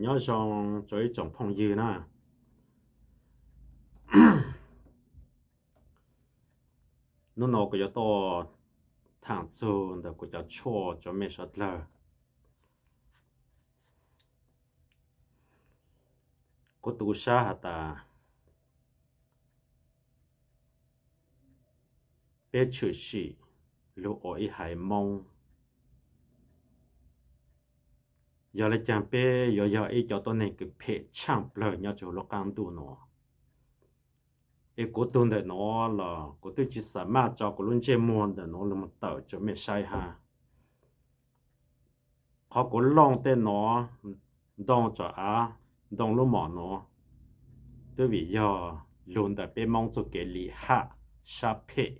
nhớ rằng cho ý chồng phong dư nè nó nó cái to thằng chú để cái chua cho mấy sát lờ có tu sa hả ta bé chữ sĩ lũ ổi hải mông giờ lại chẳng bé giờ giờ ấy cho tôi này cái phê chẳng lời nhau cho nó cam tu nó ấy cố tuần để nó là cố tôi chỉ sợ mà cho cố luôn chơi muôn để nó là một tờ cho mẹ sai ha họ cố long tên nó đông cho á đông lúc mỏ nó tôi vì giờ luôn để bé mong cho cái lý hạ sa phê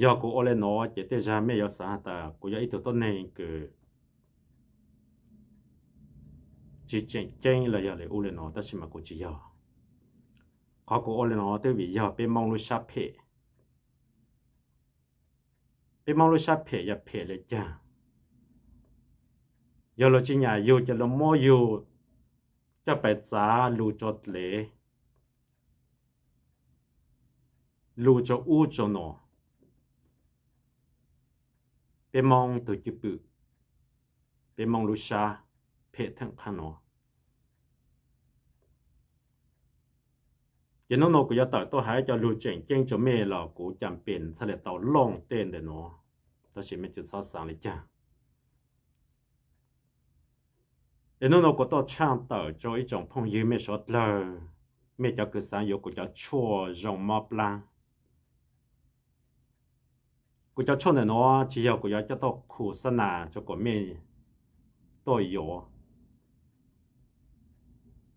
giờ cô ở lên nó chỉ tới ra mấy giờ xa, ta cô giờ ít tuổi này cái chỉ chỉnh chỉnh là giờ để u lên nó ta chỉ mà cô chỉ giờ họ cô ở lên nó tới vì giờ bên mong lúc sắp phê bên mong lúc sắp phê giờ phê lại cha giờ lo chỉ nhà yêu cho lo mua yêu cho phải giá lù cho lệ lù cho u cho nó เปมองตัวจุปุเปมองลุชาเพทั้งขานอยัน้โนก็ยาต่อตัวหายจะรู้เจงเจงจะเม่หลอกูจำเป็นสเลตเต่าล่องเต้นเดี๋ยวนอตัวเชื่ไม่จะดซดสางเลยจ้ายัน้โนก็ต้องช่างต่อจอยจังพงยืมไม่สดเลยไม่จะคือสางยกูจะชั่วจงมอบลาง của cho chôn nó chỉ hiệu của cho cho tôi khổ cho của mình tôi yếu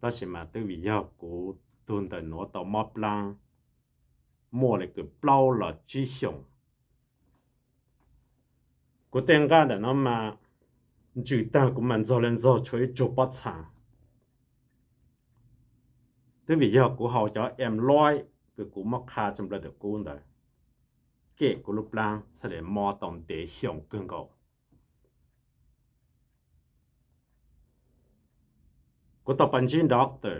đó chỉ mà tôi vì do của tuần tới nó tao mập lang mua cái bao là chỉ hiệu của tiền cả là nó mà chỉ ta của mình do lên do chơi chụp bắt sáng tôi vì do của họ cho em loi cái của mắc kha trong là được cuốn đấy cái của lúc lang sẽ để mò tổng để hiểu cơn gạo của tập bản chính doctor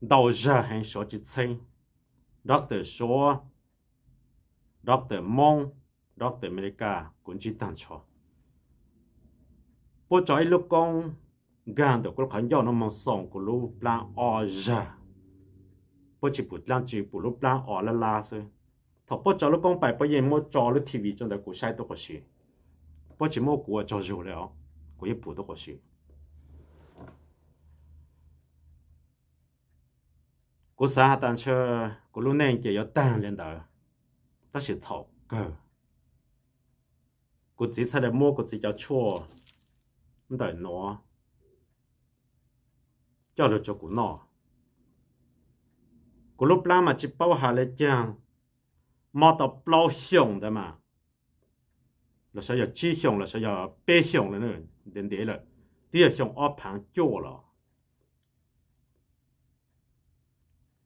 đầu giờ hay số chỉ sinh doctor số doctor mong doctor America cũng chỉ tăng cho bố cho lúc con gan được có khán giả nó mong sòng của lúc lang ở giờ bố chỉ bút lang chỉ bút lúc lang ở là la thôi thọ bao giờ lúc công bài bây giờ mua cho lúc TV trong đó cũng sai đâu có gì, bao giờ mua của cho rồi rồi của một bộ đâu có sự của xã tan sơ của lúc này chỉ có tan lên đó đó là thọ cơ của chỉ sai là mua của chỉ cho chua không đợi nó cho được cho của nó của lúc làm mà chỉ bảo hà lên chẳng 摸到老熊的嘛，那时候要鸡熊，那时候要白熊的呢，人得了，第二熊二盘叫了。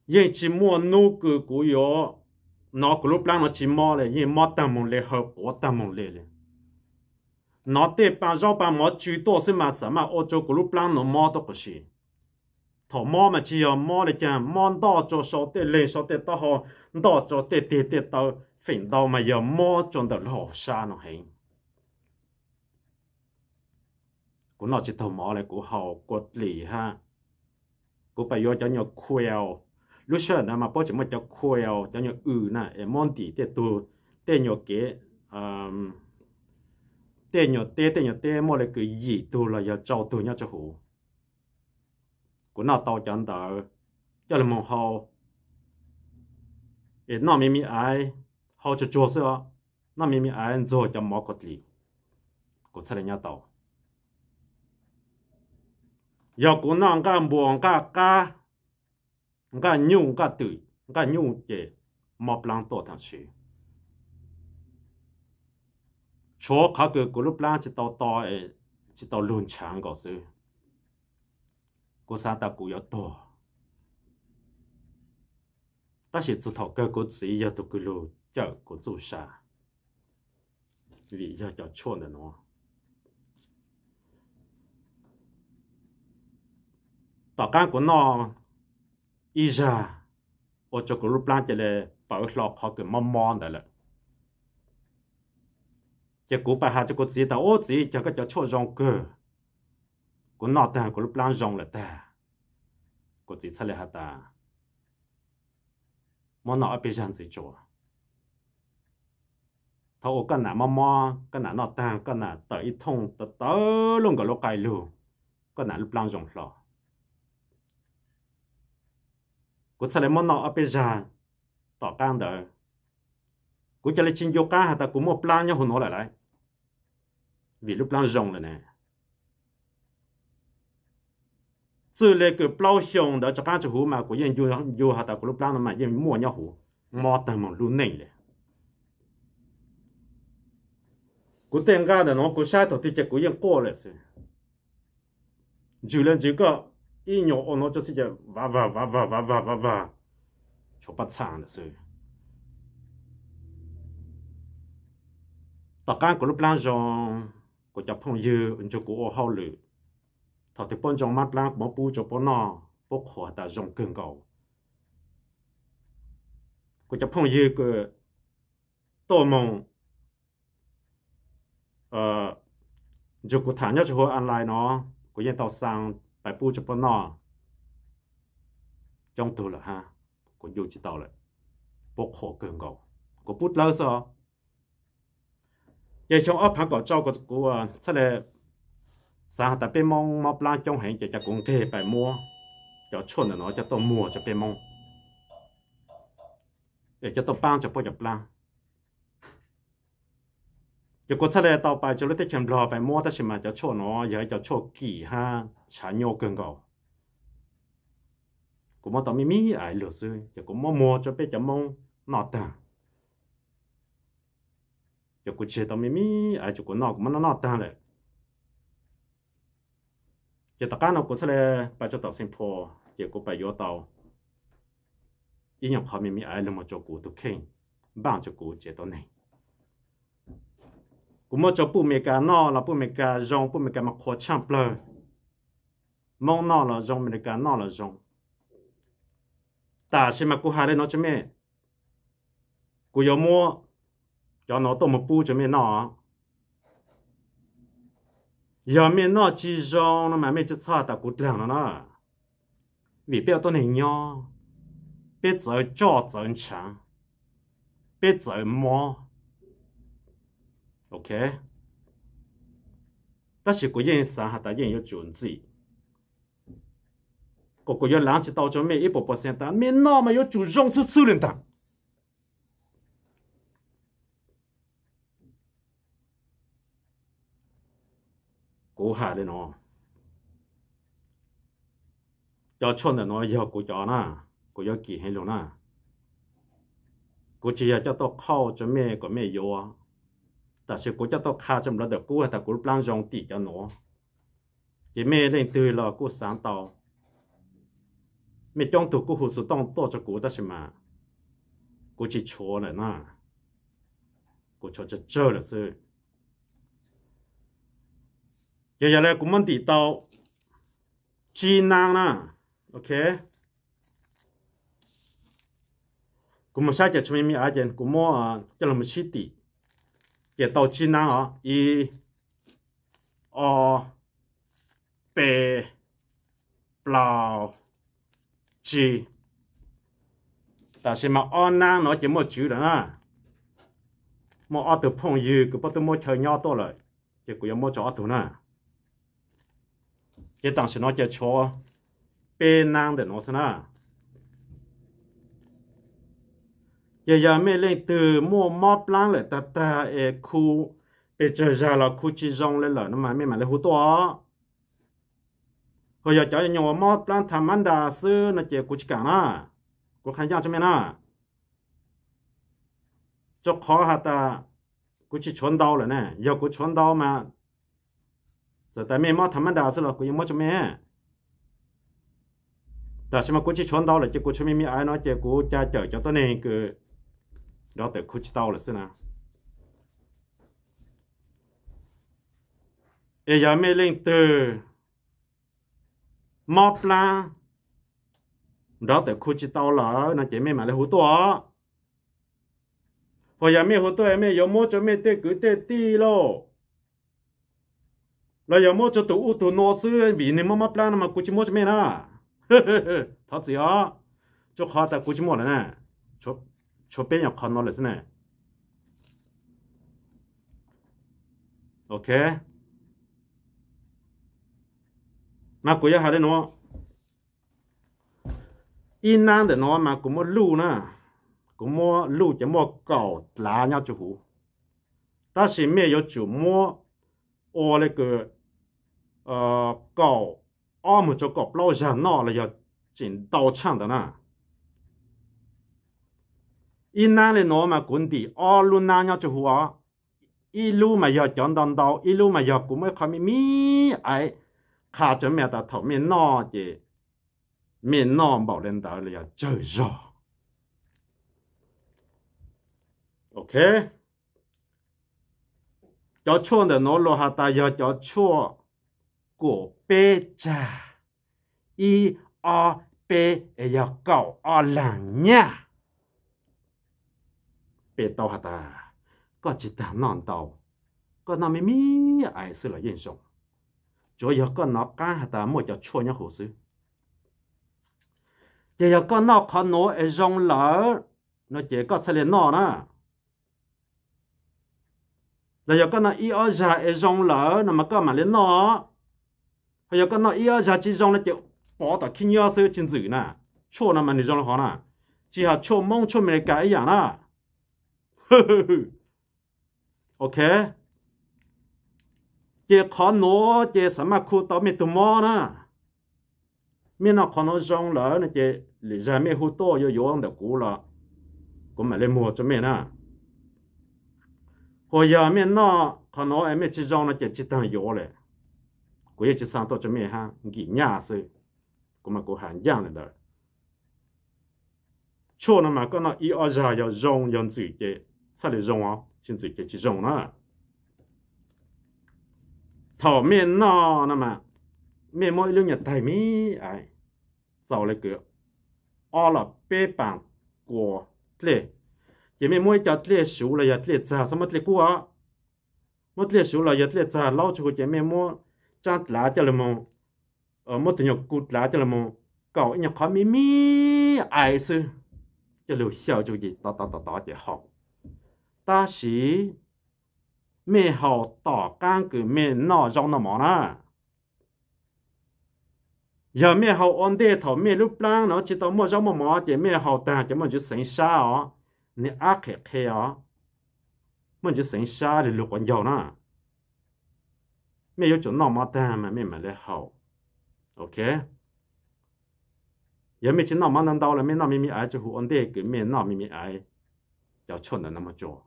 因只摸努个古药，拿古鲁 plan 只摸嘞，因摸单门嘞和我单门嘞嘞。拿对半绕半摸最多是嘛什么？欧洲古鲁 plan 能摸到不是？thọ mò mà chỉ ở mò để chả mò đo cho số tiền lệ số tiền tao họ đo cho tiền tiền tiền tao phỉnh đo mà giờ mò cho đỡ lỗ xa nó hay của nó chỉ thọ mò này của họ của lì ha. Của bây giờ cho nhau quẹo lúc xưa là mà bố chỉ mới cho quẹo cho nhau ừ nè em mò tí tiền tu tiền nhau kế, um tiền nhiều tiền tiền nhiều tiền mò là cái gì tu là giờ cho tu nhau cho hủ của nó tàu chẳng tờ. Cho là một hồ. Để nó mi mi ai, hồ cho chua sữa nó mi mi ai rồi cho mỏ cột lì. Của xe nhà tàu. Giờ của nó cái buồn cái cái nga nyu nga tử nga nyu je mo plan tổ thằng shi chỗ khá cái của lúc plan chỉ tao tao ấy chỉ tao luôn chán có 个三大股要多。但是只头个个只要都个路叫个做啥，你要要错的喏。ต่อการกุนออีจาโอจกุรูปร่างจะเลยเปิดหลอกคอเกิดมอมมอนได้เลยจะกูไปหาจะกูจีแต่โอ้จีจะก็จะช่วยรองเกิด có nọ ta có lúc plan rong là ta cô chỉ lệ là ta? Mà nọ ở bên trong gì cho thâu cái nào mà mà cái nào nọ ta cái nào tới thông tới tới luôn cái lúc cái luôn cái nào lúc plan rong lo cô xa lệ mà nọ ở bên trong tỏ căng đời cô cho lấy chín yoga hả ta? Cũng một plan nhau hồn nó lại lại vì lúc plan rong là nè. Từ lệ cứ bao xong đó cho các chú hú mà của yên du du hạt của lúc plan mà yên mua nhau hú mua tầm mà luôn nền lệ của tiền ga đó nó của sai tổ thì của yên qua lệ sự dù lên chỉ có ít nhỏ nó cho sẽ va va va va va va va va cho bắt sang lệ sự tất cả của lúc plan rồi của cho phong dư cho của ô hậu lự thọ thì bọn trong mắt lá, bỏ bu cho bọn nọ, bốc họ ta dùng cường cầu của cho phong dư của tô mong ờ dù của thả nhau cho anh lại nó của yên tàu sang bài bu cho bọn nọ, trong tù là ha của dù chỉ tàu lại bốc họ cường cầu của bút lâu sao vậy trong ấp hàng cỏ trâu của của สาแต่เป็มองมาปลาจงเห็นจะจะกงเทไปมัวจะชนเนาะจะต้องมัวจะเป็มองเดี๋จะต้องป้างจะปอจะปลาจะกดแสดงต่อไปจะรู้แต่เข็มรอไปมัวแต่ชิมาจะชนเนาะอย่าจะชกี่ห้าฉันโยกเกินก่อนกูมอต่อมีมีไอ้เหลือซื้อจะกูมัวมัวจะไปจะมองนอต่างจะกูเชื่อต่อมีมีไอ้จะกูนอกมันนอต่างเลย giờ tất cả nó cũng sẽ là bài cho tao sinh phô giờ cũng bài vô tao ý nhập họ mi mi ai làm một cho cô tôi khen. Bằng cho cô chế tao này. Cũng một cho bố mẹ cả nó là bố mẹ cả rong bố mẹ cả mà khó chăm plơ mong nó là rong mẹ cả nó là rong ta xem mà cô hà lên nó cho mẹ. Cô yêu mua cho nó tổ một bu cho mẹ nó. 有面那几种，那买卖就差到古点了呢。为表多人要，别走家走强，别走猫。OK，但是个人生下当然要准子，个个要拿起刀就每一步步先当，面那么有主重是受人当。Cố hạ lên nó. Cho chôn là nó giờ cố cho na cố giờ kỳ hay luôn na. Cố chỉ là cho tôi khâu cho mẹ của mẹ vô. À ta sẽ cố cho tôi khá trong đó được cố ta cố plan rong tỉ cho nó. Chỉ mẹ lên từ là cố sáng tàu mẹ trong tụ cố hồ sơ tông to cho cố ta xem mà. Cố chỉ chúa này na. Cố cho cho chơi là sự 日日咧咁樣跌到煎冷啦，OK。咁啊，下隻出面咪阿件，咁麼啊，一路咪切地，也到煎冷啊，一、二、白、老、雞，但是嘛，安冷攞只麼煮啦啊，麼阿度朋友，佢不都麼吃 nhau 多來，結果又麼做阿度啦。Cái cái 当时 nó chỉ cho bên năng để nó xem na giờ giờ mới lên từ mua móp lăng lại ta ta e khu bây giờ ra là khu chỉ rong lên là nó mà mấy mà lấy hút to hồi giờ cho nhỏ móp lăng tham ăn đà sư nó chỉ khu chỉ cả na có khán giả cho mấy na cho khó hả ta khu chỉ chuẩn đau rồi nè giờ khu chuẩn đau mà giờ tại mẹ mà thầm ăn đào cô yêu mất cho mẹ ta xem mà cô chỉ chọn đào là chỉ cô cho mẹ mẹ ai nói chỉ cô cha chờ cho tôi này cứ đó từ cô chỉ đào là xin nào bây giờ mẹ lên từ mò pla đó tại cô chỉ tao là nó chỉ mẹ mà lấy hú to. hồi giờ mẹ hú to em mẹ yêu mua cho mẹ tê cứ tê ti lo là giờ mua cho tụ u tụ nô sư vì nên mua mò pla mà khu chỉ mua cho mẹ na thật gì á cho khó ta khu chỉ mua nè cho cho bé nhà khó nó là thế này ok mà cũng hay đấy nó in năng để nó mà cũng mua lưu nè cũng mua lưu chỉ mua cầu lá nhau chủ hủ ta xin mẹ có chủ mua ô cái ờ cầu ô một chỗ cầu lâu ra nó là có chỉnh đào chăng đó nè in năng để nó mà cũng đi ô luôn năng nhau chủ hủ à 一路嘛要讲当到，一路嘛要古么看咪咪哎，卡着面的头面闹的，面闹冇人到了要走热。OK，要错的挪落下大要要错 của bê cha, y o bê e yo cậu o làng nha bê tàu hạt à có chỉ ta non tàu. Có nằm mi mi ai sư là yên sống chỗ yo có nó cá hạt ta, mua cho chua nhau hồ sư. Chỉ yo có nó khó nó e rong lỡ. Nó chỉ có sẽ lên nó nữa là giờ có nó y ở già e rong lỡ nó mà có mà lên nó hay giờ có nó ý giá trị trong rong nó chỉ bỏ tao khi nhớ sư chân dự nè chỗ nào mà đi trong là khó nè chỉ là chỗ mong chỗ mình cái gì nè ok chỉ khó nó chỉ sắm mà khu tao mình tụi mò nè mình nó khó nó trong lỡ nè chỉ lý ra mình hú to yo yo ăn được cú là cũng mà lên mua cho mình nè hồi giờ mình nó khó nó em chỉ trong nó chỉ chỉ tăng yo lệ cũng chỉ sang to cho mi ha nghỉ nhà sư cũng mà cũng hàng giang này đó chỗ nào mà có nó ý ở ra yo rong yo tự chế sao để rong à chính自己去种了。头面那那么面膜六日大米哎，找那个阿了白板过嘞，前面mỗi cho tê số là giờ tê trả sao mà tê qua, mỗi tê số là giờ tê trả lao cho前面mỗi Cha lá cho là mong, ở một tuần nhọc cút lá cho là mong, cậu nhọc khó mi mi ai sư, cho lưu xeo cho gì? Tao tao tao tao chỉ học ta sĩ mẹ hậu tỏ càng cứ mẹ nọ rong nó mỏ na. Giờ mẹ hậu ổn đề thọ mẹ lúc lang nó chỉ tao mua rong mỏ mỏ chỉ mẹ hậu ta chỉ muốn chỉ sinh sa ó. Nè ác khẽ khẽ ó. Muốn chỉ sinh sa thì lúc quan giàu nè mẹ yêu chỗ nọ mỏ ta mà mẹ mà lấy hậu ok giờ mẹ chỉ nọ mỏ năng đau là mẹ nọ mẹ mẹ ai chỉ hụ ổn định cứ mẹ nọ mẹ mẹ ai 要蠢的那么做。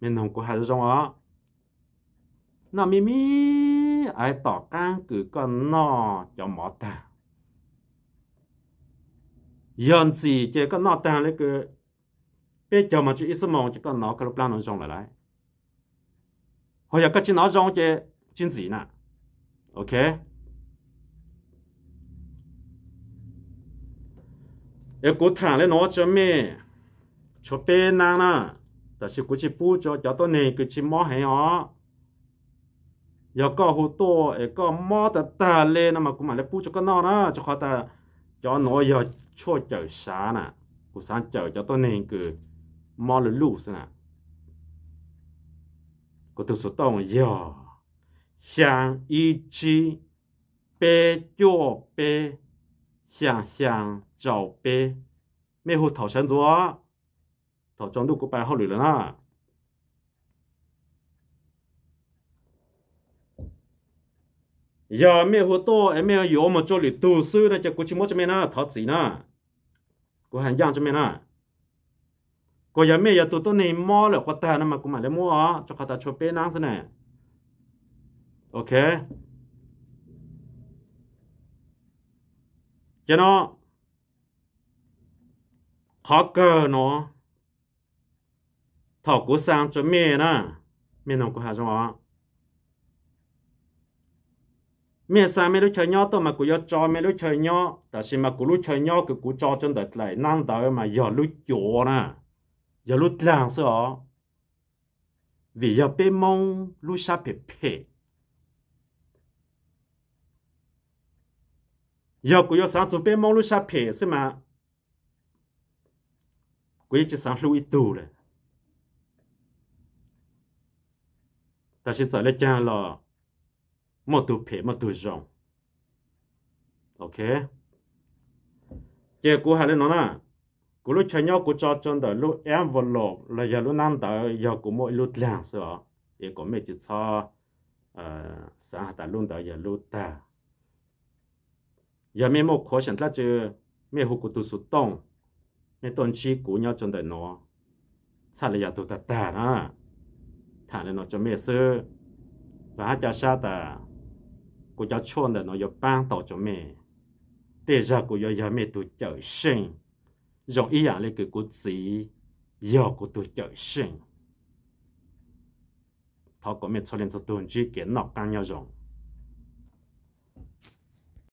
mình không có hai trong đó nó mi mi ai tỏ can cứ con nó cho mỏ ta yon gì cái con nó ta lấy cái bây giờ mà chỉ ít mong chỉ con nó cái lúc nó trong lại lại Họ giờ cái chỉ nói trong cái chính gì nè ok cái cố thẳng này nói cho mẹ cho bên nàng nè ta chỉ cũng chỉ cho cho tôi này cái chỉ mò hay họ giờ có hồ tô ấy có mò ta ta lên mà cũng mà lấy bu cho cái nó đó cho họ ta cho nó giờ chua chơi xá nè cũng sáng chơi cho tôi này cứ mò lử lù nè cô tu số tông yo xiang y chi bê cho bê xiang xiang chào bê mê hồ thảo sản chúa thảo trong đúc của bài học rồi là na giờ mẹ hồ to em mẹ yếu mà cho lì tu sư này cho cô chỉ một cho mẹ na thảo gì nè, cô hành giang cho mẹ nè cô giờ mẹ giờ tu tôi này mua là có tài mà cô mà lấy mua cho cô ta cho bé nang thế này ok cho nó khó cơ nó thọ của sang cho mẹ na mẹ nó có hà cho mẹ sang mẹ lúc chơi nhau tôi mà cũng yo cho mẹ lúc chơi nhau tại sao mà cũng lúc chơi nhau cứ cũng cho chân đợt lại năng đỡ mà giờ lúc chỗ nè giờ lúc làm sao vì giờ bên mông lúc sa phê phê giờ cũng yo sáng chủ bên mông lúc sa phê xem mà. Cũng chỉ sáng lúc ít tu rồi ta sẽ trở lại cha là một tu phê một tu rong ok. Giờ cú hai lên nó nè cú lúc chơi nhau cú cho chân đời lúc em vừa lộ là giờ lúc năm đời giờ cú mỗi lúc làng sợ thì có mấy chỉ cho ờ sáng ta luôn đời giờ lúc ta. Giờ mấy một khó chẳng là chứ, mấy hồ cú tu sụt tông. Mấy tuần chi cú nhau chân đời nó. Sao lại giờ tu ta ta nè thằng là nó cho mấy sư. Và hát cho sao ta. Cú cho chôn đời nó, giờ bang tổ cho mấy để giờ cú giờ giờ mấy tu chờ sinh rồi ý là cái cú gì giờ cô tôi chờ sinh thọ có mấy cho nên cho tôi chỉ kiến nọ càng nhau rồi